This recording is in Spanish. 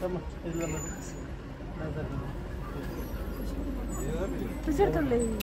Toma, es la más. Nada, Es cierto, le